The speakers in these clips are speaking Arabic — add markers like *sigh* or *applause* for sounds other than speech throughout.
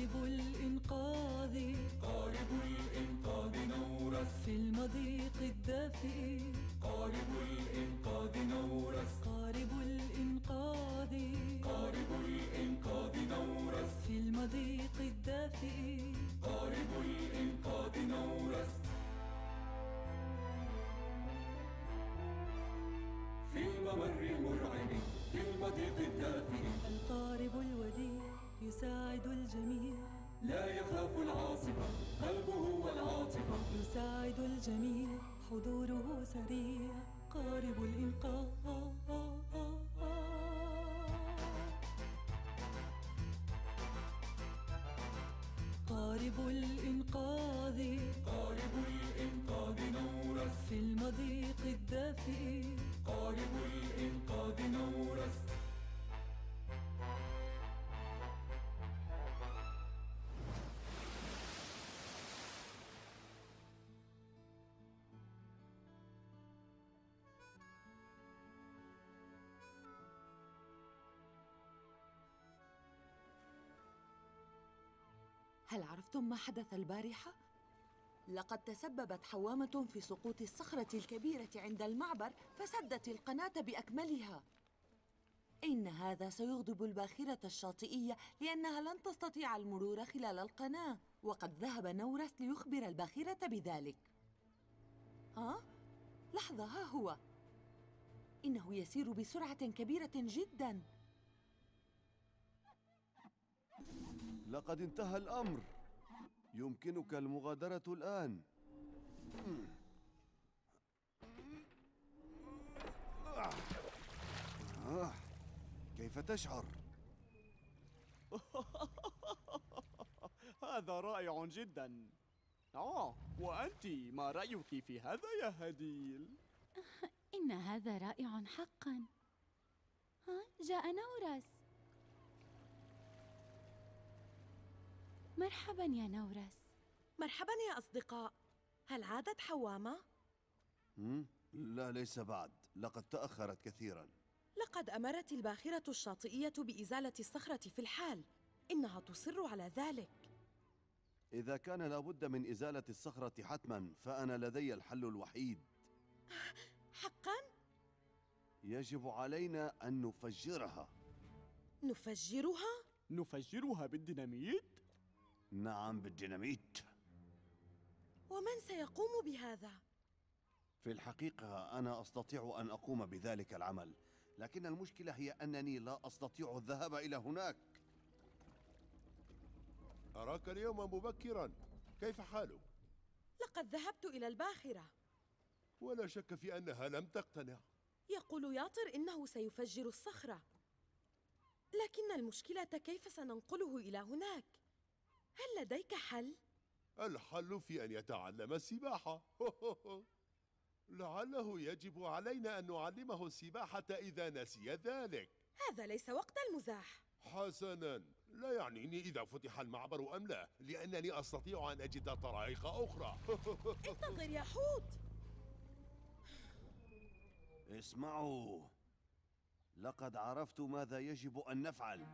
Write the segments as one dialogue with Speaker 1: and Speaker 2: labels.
Speaker 1: قارب الإنقاذ.
Speaker 2: قارب الإنقاذ نورس
Speaker 1: في المضيق الدافئ
Speaker 2: قارب الإنقاذ نورس
Speaker 1: قارب الإنقاذ.
Speaker 2: قارب الإنقاذ نورس
Speaker 1: في المضيق الدافئ
Speaker 2: قارب الإنقاذ نورس في الممر المرعب. في المضيق الدافئ يخاف العاصفة قلبه والعاطفة
Speaker 1: يساعد الجميع حضوره سريع. قارب الإنقاذ قارب الإنقاذ
Speaker 3: هل عرفتم ما حدث البارحة؟ لقد تسببت حوامة في سقوط الصخرة الكبيرة عند المعبر فسدت القناة بأكملها. إن هذا سيغضب الباخرة الشاطئية لأنها لن تستطيع المرور خلال القناة، وقد ذهب نورس ليخبر الباخرة بذلك. ها؟ لحظة ها هو. إنه يسير بسرعة كبيرة جداً.
Speaker 4: لقد انتهى الأمر يمكنك المغادرة الآن. كيف تشعر؟ *laughs*
Speaker 5: هذا رائع جدا آه وأنت ما رأيك في هذا يا هديل؟ *laughs*
Speaker 6: إن هذا رائع حقا ها جاء نورس مرحبا يا نورس.
Speaker 7: مرحبا يا أصدقاء. هل عادت حوامة؟
Speaker 4: لا ليس بعد. لقد تأخرت كثيرا.
Speaker 7: لقد أمرت الباخرة الشاطئية بإزالة الصخرة في الحال. إنها تصر على ذلك.
Speaker 4: إذا كان لابد من إزالة الصخرة حتما فأنا لدي الحل الوحيد.
Speaker 7: حقا؟
Speaker 4: يجب علينا أن نفجرها.
Speaker 7: نفجرها؟
Speaker 5: نفجرها بالديناميت؟
Speaker 4: نعم بالديناميت
Speaker 7: ومن سيقوم بهذا؟
Speaker 4: في الحقيقة أنا أستطيع أن أقوم بذلك العمل لكن المشكلة هي أنني لا أستطيع الذهاب إلى هناك
Speaker 8: أراك اليوم مبكرا كيف حالك؟
Speaker 7: لقد ذهبت إلى الباخرة
Speaker 8: ولا شك في أنها لم تقتنع
Speaker 7: يقول ياطر إنه سيفجر الصخرة لكن المشكلة كيف سننقله إلى هناك؟ هل لديك حل؟
Speaker 8: الحل في أن يتعلم السباحة. *laughs* لعله يجب علينا أن نعلمه السباحة إذا نسي ذلك.
Speaker 7: هذا ليس وقت المزاح.
Speaker 8: حسنا. لا يعنيني إذا فتح المعبر أم لا لأنني أستطيع أن أجد طرائق أخرى. *laughs*
Speaker 7: انتظر يا حوت.
Speaker 4: اسمعوا. لقد عرفت ماذا يجب أن نفعل.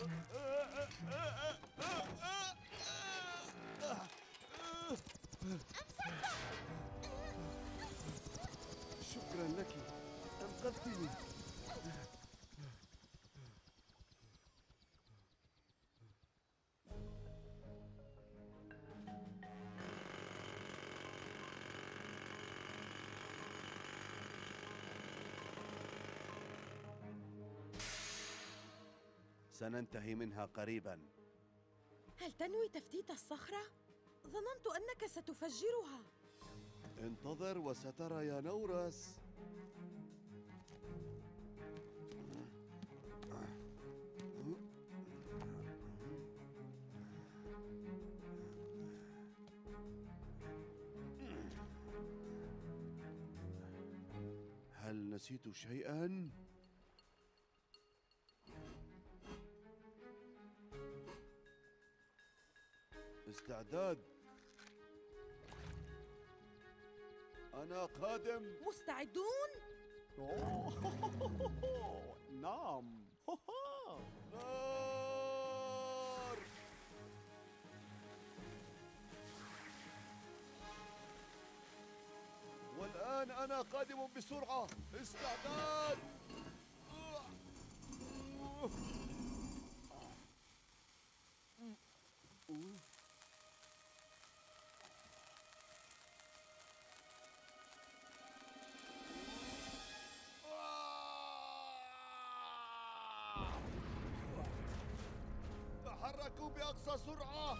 Speaker 4: uh, uh, uh-uh سننتهي منها قريبا
Speaker 7: هل تنوي تفتيت الصخرة؟ ظننت أنك ستفجرها
Speaker 4: انتظر وسترى يا نورس هل نسيت شيئا؟ استعداد أنا قادم.
Speaker 7: مستعدون؟ *laughs*
Speaker 5: نعم. *laughs*
Speaker 4: نار. والآن أنا قادم بسرعة. استعداد. تحركوا بأقصى سرعة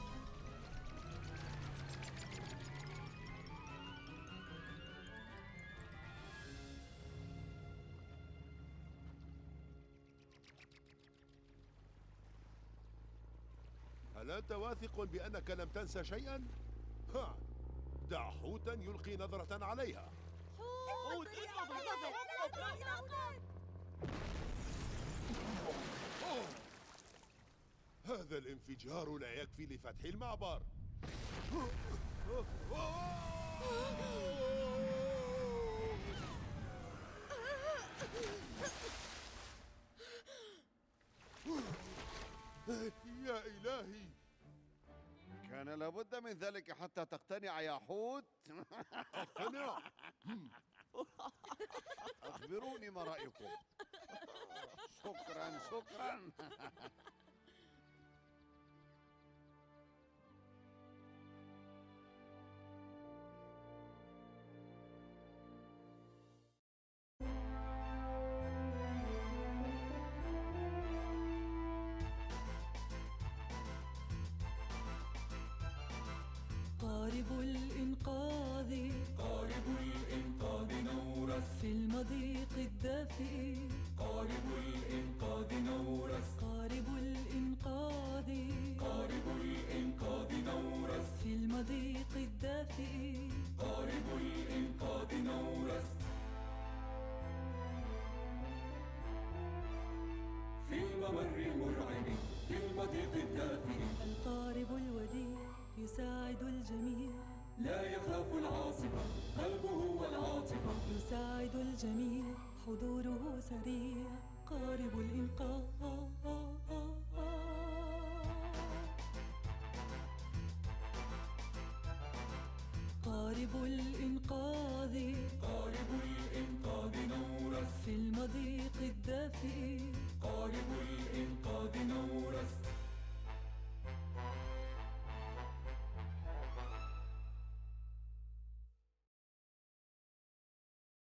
Speaker 8: هل أنت واثق بأنك لم تنس شيئا؟ ها دع حوتا يلقي نظرة عليها أوه. هذا الانفجار لا يكفي لفتح المعبر. يا إلهي.
Speaker 4: كان لابد من ذلك حتى تقتنع يا حوت.
Speaker 8: أقتنع.
Speaker 4: أخبروني ما رأيكم. شكرا شكرا.
Speaker 1: قارب الإنقاذ.
Speaker 2: قارب الإنقاذ نورس
Speaker 1: في المضيق الدافئ
Speaker 2: قارب الإنقاذ نورس
Speaker 1: قارب الإنقاذ.
Speaker 2: قارب الإنقاذ نورس
Speaker 1: في المضيق الدافئ
Speaker 2: قارب الإنقاذ نورس في الممر المرعب. في المضيق الدافئ
Speaker 1: يساعد الجميع.
Speaker 2: لا يخاف العاصفة قلبه والعاطفة
Speaker 1: يساعد الجميع. حضوره سريع قارب الإنقاذ قارب الإنقاذ.